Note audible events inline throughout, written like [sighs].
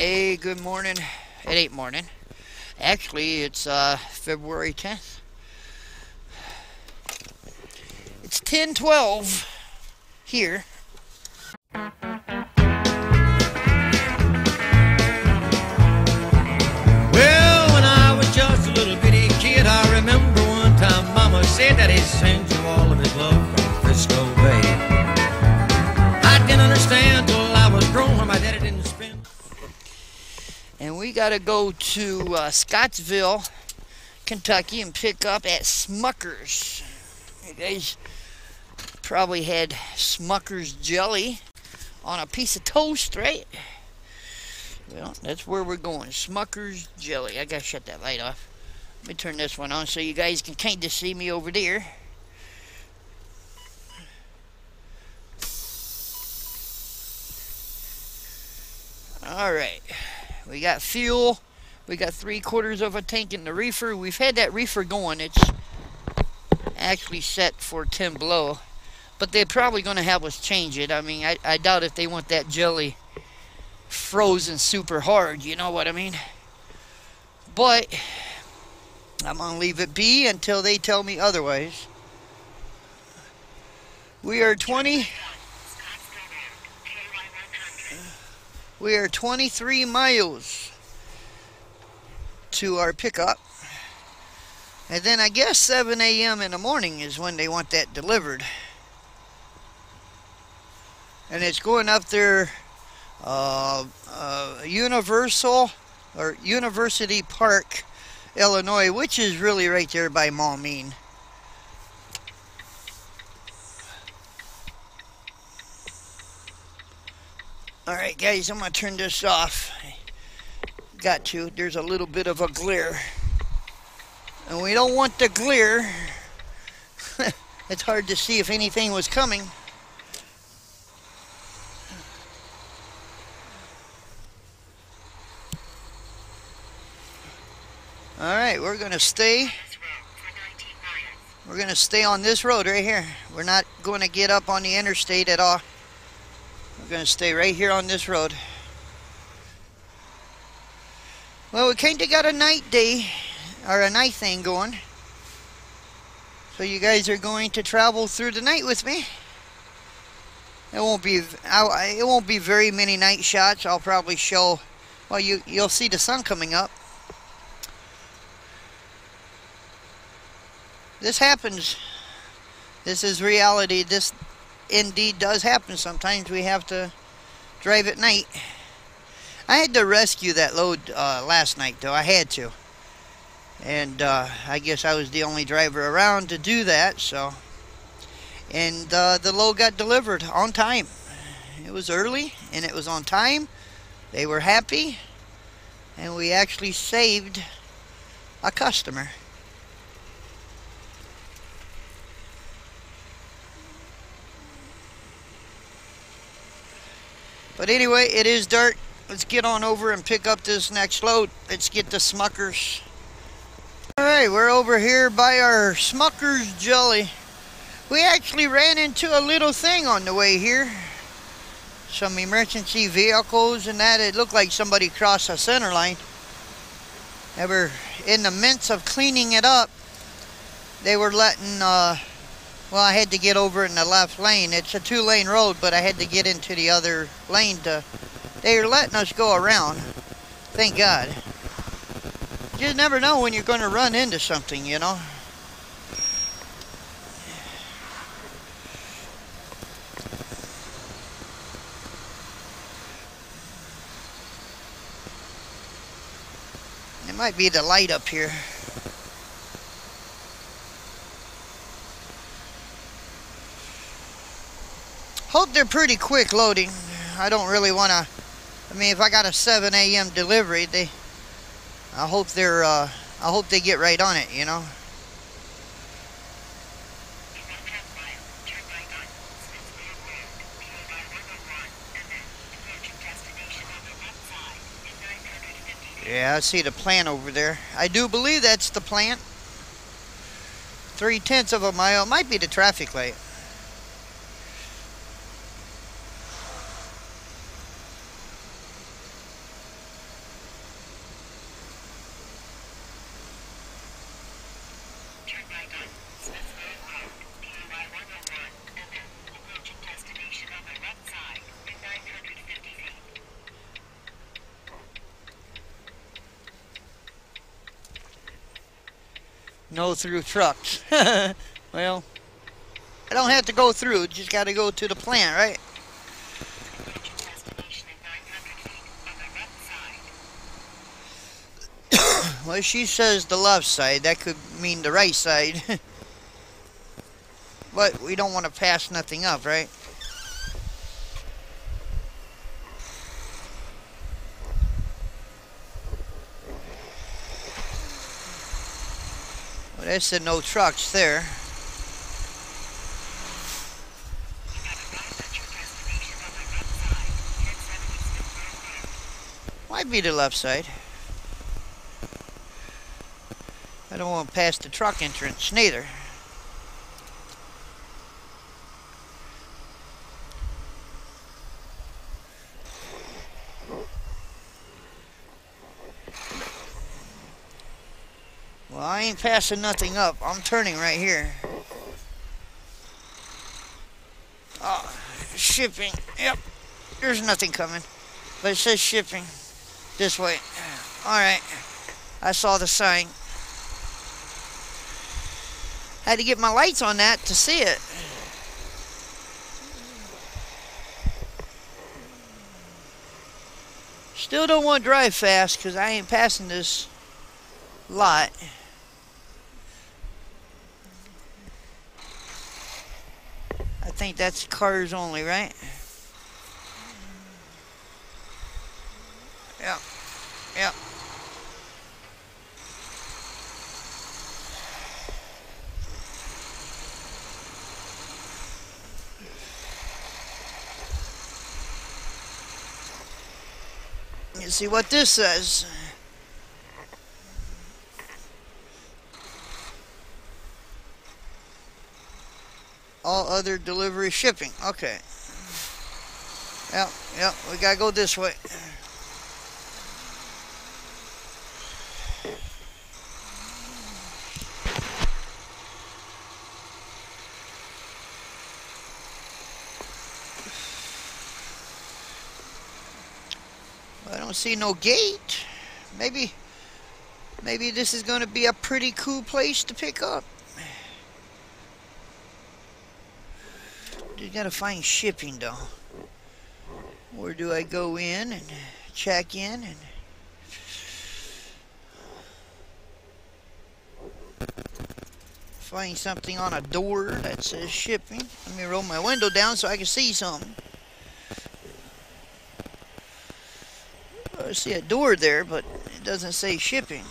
Hey, good morning. It ain't morning. Actually, it's uh, February 10th. It's 10:12 here. Well, when I was just a little bitty kid, I remember one time Mama said that he sent and we got to go to uh, Scottsville, Kentucky, and pick up at Smucker's. You guys probably had Smucker's jelly on a piece of toast, right? Well, that's where we're going. Smucker's jelly. I gotta shut that light off. Let me turn this one on so you guys can kind of see me over there. All right. We got fuel. We got three quarters of a tank in the reefer. We've had that reefer going. It's actually set for 10 below. But they're probably going to have us change it. I mean, I, I doubt if they want that jelly frozen super hard. You know what I mean? But I'm going to leave it be until they tell me otherwise. We are 20. We are 23 miles to our pickup. And then I guess 7 a.m. in the morning is when they want that delivered. And it's going up there, uh, uh, Universal or University Park, Illinois, which is really right there by Monee. Alright guys, I'm going to turn this off. Got to. There's a little bit of a glare. And we don't want the glare. [laughs] it's hard to see if anything was coming. Alright, we're going to stay. We're going to stay on this road right here. We're not going to get up on the interstate at all. We're going to stay right here on this road. Well, we kind of got a night day, or a night thing going. So you guys are going to travel through the night with me. It won't be, I, it won't be very many night shots. I'll probably show, well, you, you'll see the sun coming up. This happens. This is reality. This indeed does happen. Sometimes we have to drive at night. I had to rescue that load uh, last night, though. I had to. And uh, I guess I was the only driver around to do that, so. And uh, the load got delivered on time. It was early, and it was on time. They were happy, and we actually saved a customer. But anyway, it is dark. Let's get on over and pick up this next load. Let's get the Smuckers. Alright, we're over here by our Smuckers jelly. We actually ran into a little thing on the way here. Some emergency vehicles and that. It looked like somebody crossed a center line. They were in the midst of cleaning it up. They were letting, uh, well, I had to get over in the left lane. It's a two-lane road, but I had to get into the other lane to... They're letting us go around. Thank God. You never know when you're going to run into something, you know. It might be the light up here. Hope they're pretty quick loading. I don't really want to. I mean, if I got a 7 a.m. delivery, they. I hope they're. Uh, I hope they get right on it. You know. Yeah, I see the plant over there. I do believe that's the plant. Three tenths of a mile. Might be the traffic light. No through trucks. [laughs] well, I don't have to go through. Just got to go to the plant, right? [coughs] well, she says the left side. That could mean the right side. [laughs] but we don't want to pass nothing up, right? They said no trucks there. Might be the left side. I don't want to pass the truck entrance neither. Ain't passing nothing up. I'm turning right here. Oh, shipping. Yep. There's nothing coming. But it says shipping. This way. Alright. I saw the sign. Had to get my lights on that to see it. Still don't want to drive fast because I ain't passing this lot. Think that's cars only, right? Yeah. Yeah. You see what this says. All other delivery shipping. Okay. Yep, yep, we gotta go this way. I don't see no gate. Maybe, maybe this is going to be a pretty cool place to pick up. Gotta find shipping though. Where do I go in and check in and find something on a door that says shipping? Let me roll my window down so I can see something. I see a door there, but it doesn't say shipping.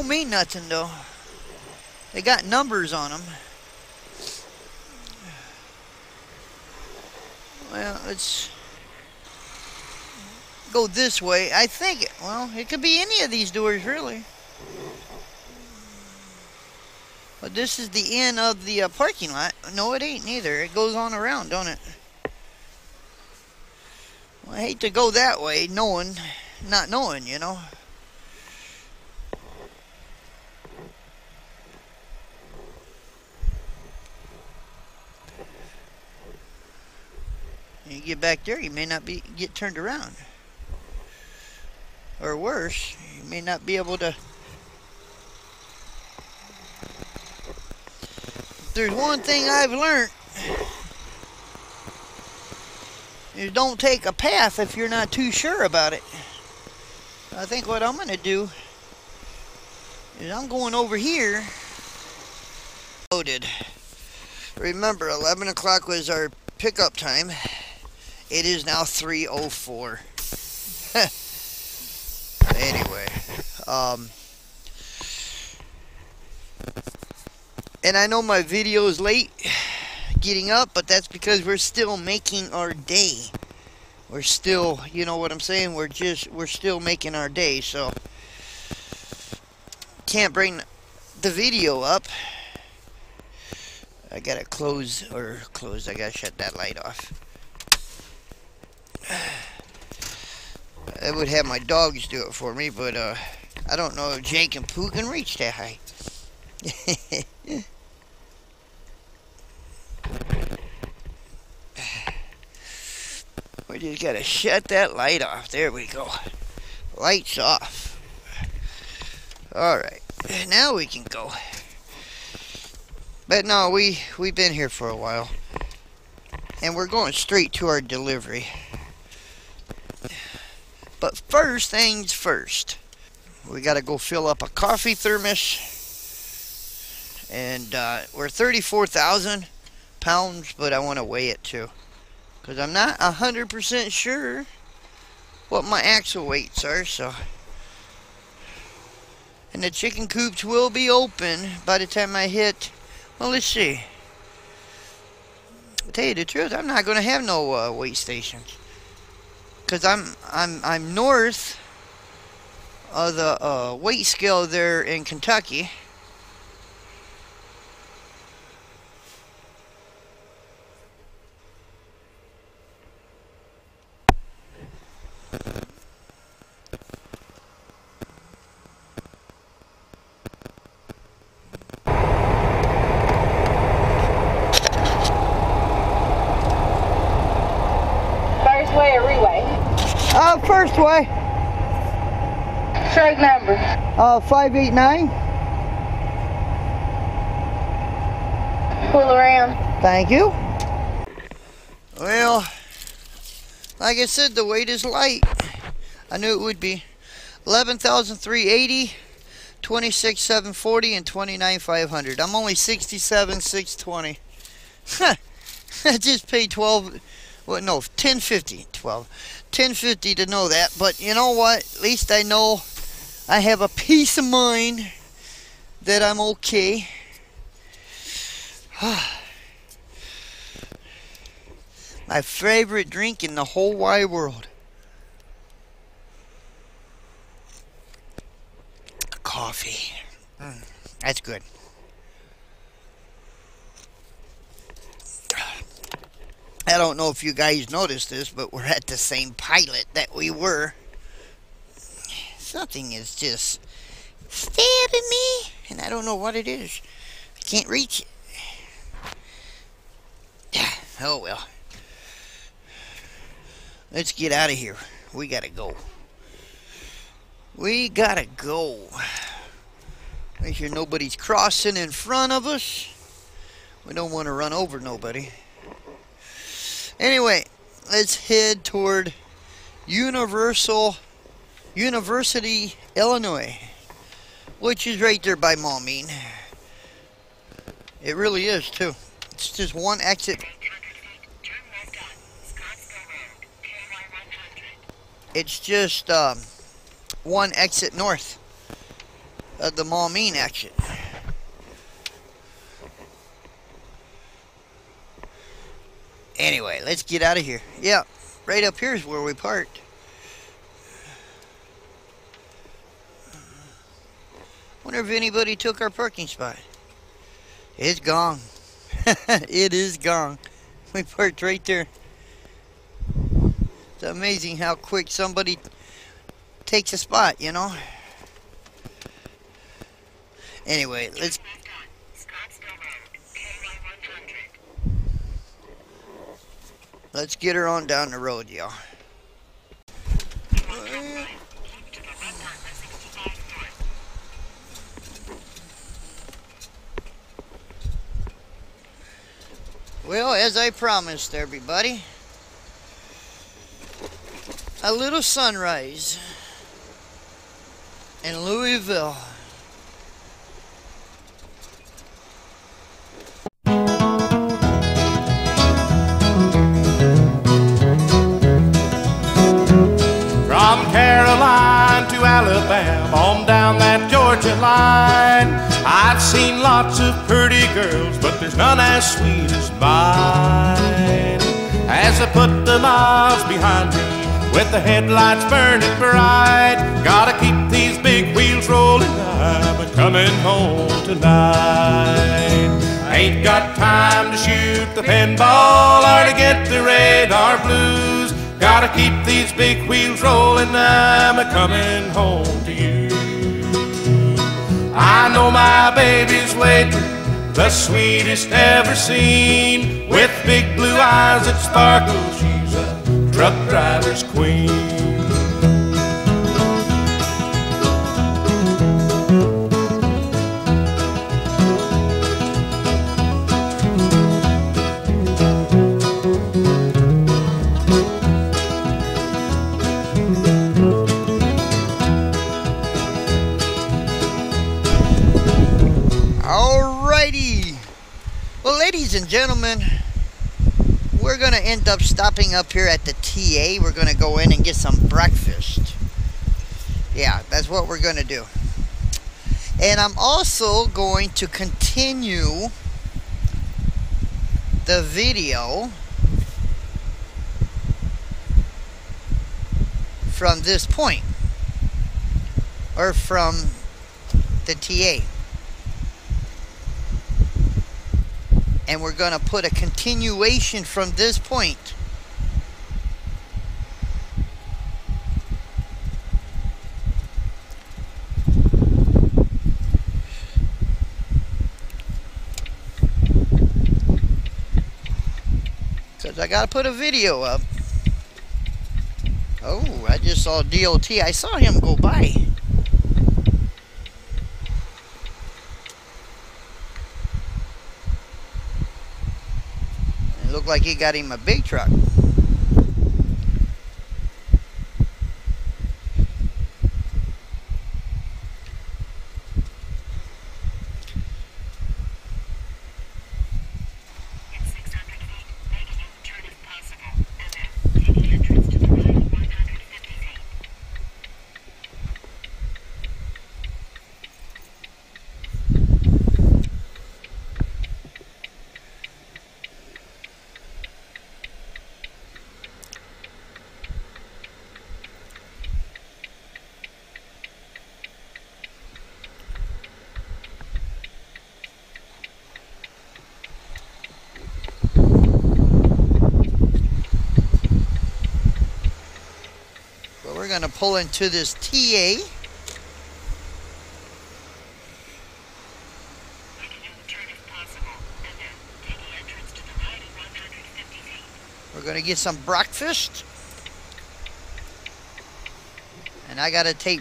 Don't mean nothing though. They got numbers on them. Well, let's go this way. I think, well, it could be any of these doors really. But this is the end of the uh, parking lot. No, it ain't neither. It goes on around, don't it? Well, I hate to go that way, knowing, not knowing, you know. Get back there, you may not be get turned around. Or worse, you may not be able to there's one thing I've learned is don't take a path if you're not too sure about it. I think what I'm going to do is I'm going over here. Loaded. Remember, 11 o'clock was our pickup time. It is now 3.04. [laughs] anyway, um, and I know my video is late getting up, but that's because we're still making our day. We're still, you know what I'm saying? We're just, we're still making our day, so can't bring the video up. I gotta close, or close, I gotta shut that light off. [sighs] I would have my dogs do it for me, but uh, I don't know if Jake and Pooh can reach that high. [laughs] We just gotta shut that light off. There we go. Lights off. Alright. Now we can go. But no, we, we've been here for a while. And we're going straight to our delivery. But first things first. We gotta go fill up a coffee thermos. And uh, we're 34,000 pounds, but I want to weigh it too. Because I'm not 100% sure what my actual weights are, so... And the chicken coops will be open by the time I hit... Well, let's see. To tell you the truth, I'm not going to have no uh, weight stations. Because I'm, I'm, I'm north of the uh, weight scale there in Kentucky. First way or reway? Uh, first way. Straight number. Uh, 589. Pull around. Thank you. Well, like I said, the weight is light. I knew it would be. 11,380, 26,740, and 29,500. I'm only 67,620. [laughs] I just paid 12, well, no, 1050, 12. 1050 to know that, but you know what? At least I know I have a peace of mind that I'm okay. [sighs] My favorite drink in the whole wide world. Coffee. Mm, that's good. I don't know if you guys noticed this, but we're at the same pilot that we were. Something is just stabbing me, and I don't know what it is. I can't reach it. [sighs] Oh well. Let's get out of here. We gotta go. We gotta go. Make sure nobody's crossing in front of us. We don't want to run over nobody. Anyway, let's head toward Universal University, Illinois, which is right there by Monee. It really is too. It's just one exit. It's just um, one exit north of the Monee exit. Anyway, let's get out of here. Yeah, right up here is where we parked. Wonder if anybody took our parking spot. It's gone. [laughs] it is gone. [laughs] We parked right there. It's amazing how quick somebody takes a spot, you know? Anyway, let's let's get her on down the road, y'all. Well, as I promised everybody, a little sunrise in Louisville. To Alabama, on down that Georgia line. I've seen lots of pretty girls, but there's none as sweet as mine. As I put the miles behind me, with the headlights burning bright, gotta keep these big wheels rolling. I'm coming home tonight. Ain't got time to shoot the pinball or to get the radar blues. Gotta keep these big wheels rolling, I'm a coming home to you. I know my baby's waiting, the sweetest ever seen, with big blue eyes that sparkle. She's a truck driver's queen. End up stopping up here at the TA. We're going to go in and get some breakfast. Yeah, that's what we're going to do. And I'm also going to continue the video from this point or from the TA. And we're going to put a continuation from this point. Because I got to put a video up. Oh, I just saw DOT. I saw him go by. It looked like he got him a big truck. In 600 feet, make a U-turn if possible, and then take the entrance to the right at 150 feet. But we're going to pull into this TA. Make a U-turn if possible, and then take the entrance to the right at 150 feet. We're going to get some breakfast. And I got to take.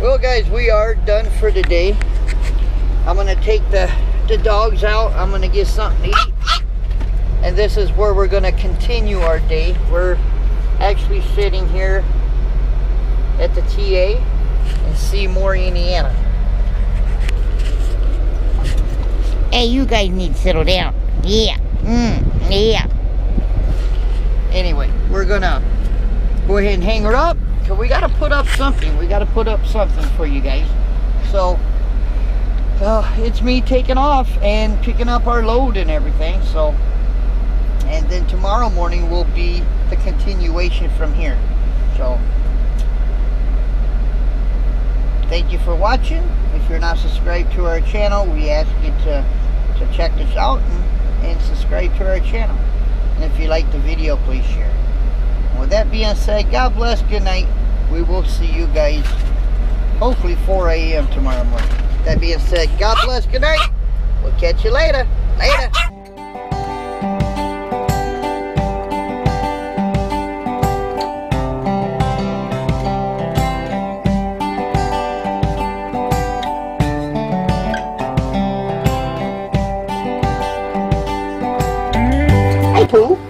Well, guys, we are done for the day. I'm going to take the, the dogs out. I'm going to get something to eat. And this is where we're going to continue our day. We're actually sitting here at the TA in Seymour, Indiana. Hey, you guys need to settle down. Yeah. Mm, yeah. anyway, we're gonna go ahead and hang her up. Cause we gotta put up something. We gotta put up something for you guys. So, uh, it's me taking off and picking up our load and everything. So, and then tomorrow morning will be the continuation from here. So, thank you for watching. If you're not subscribed to our channel, we ask you to to check this out and, and subscribe to our channel. And if you like the video, please share. And with that being said, God bless, good night. We will see you guys hopefully 4 a.m. tomorrow morning. That being said, God bless, good night. We'll catch you later. Later. Pooh.